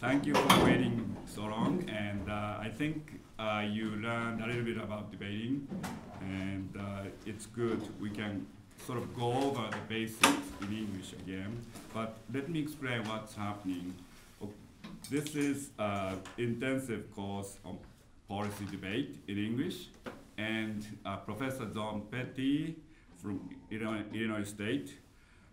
thank you for waiting so long, and uh, I think uh, you learned a little bit about debating, and uh, it's good we can sort of go over the basics in English again. But let me explain what's happening. This is an intensive course on policy debate in English, and uh, Professor Don Petty from Illinois State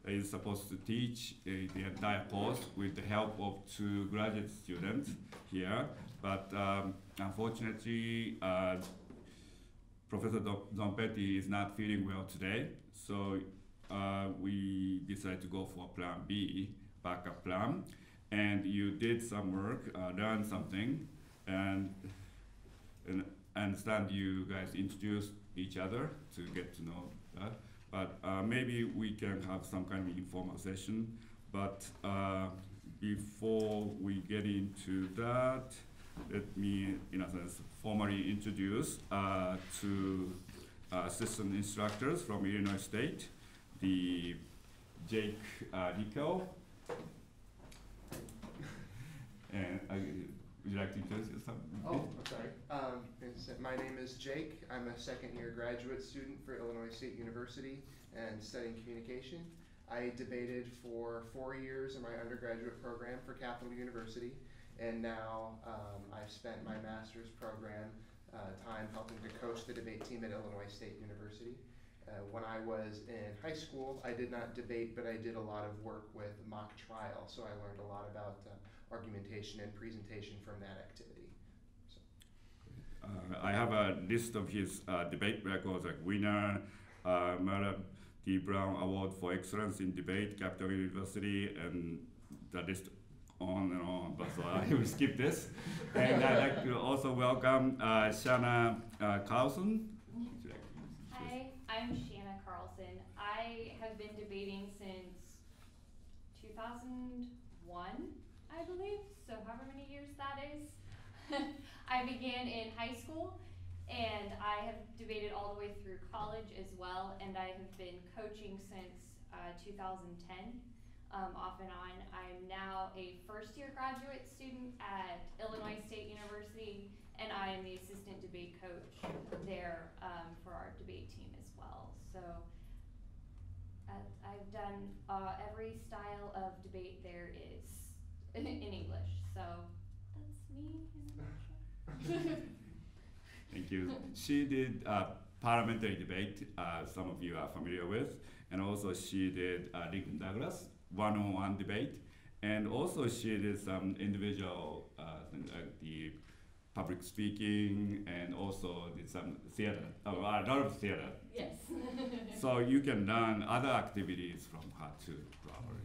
is supposed to teach uh, the entire course with the help of two graduate students here. But um, unfortunately, uh, Professor Petty is not feeling well today, so uh, we decided to go for Plan B, backup plan. And you did some work, uh, learned something, and, and understand you guys introduced each other to get to know that. But uh, maybe we can have some kind of informal session. But uh, before we get into that, let me, in a sense, formally introduce uh, two uh, assistant instructors from Illinois State, the Jake uh, Nico. And uh, would you like to introduce yourself? Oh, it's- my name is Jake. I'm a second year graduate student for Illinois State University and studying communication. I debated for four years in my undergraduate program for Capital University, and now um, I've spent my master's program uh, time helping to coach the debate team at Illinois State University. Uh, when I was in high school, I did not debate, but I did a lot of work with mock trial, so I learned a lot about uh, argumentation and presentation from that activity. Uh, I have a list of his uh, debate records, like winner, uh, D. Brown Award for Excellence in Debate, Capital University, and the list on and on. But so I will skip this. And I'd like to also welcome uh, Shanna uh, Carlson. Hi, I'm Shanna Carlson. I have been debating since 2001, I believe, so however many years that is. I began in high school and I have debated all the way through college as well, and I have been coaching since uh, 2010, um, off and on. I'm now a first year graduate student at Illinois State University, and I am the assistant debate coach there um, for our debate team as well. So uh, I've done uh, every style of debate there is in English. So that's me. Thank you. She did uh, parliamentary debate, uh, some of you are familiar with, and also she did uh, Lincoln Douglas one-on-one debate, and also she did some individual, uh, the public speaking, and also did some theater, uh, a lot of theater. yes. So you can learn other activities from her too, probably.